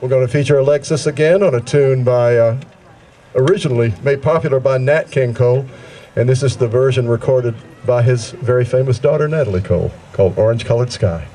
We're going to feature Alexis again on a tune by, uh, originally made popular by Nat King Cole, and this is the version recorded by his very famous daughter, Natalie Cole, called Orange Colored Sky.